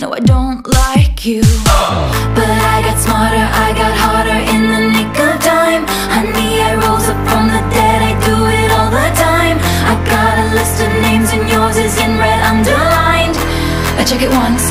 No, I don't like you. But I got smarter, I got harder in the nick of time. Honey, I rose up from the dead, I do it all the time. I got a list of names and yours is in red underlined. I check it once,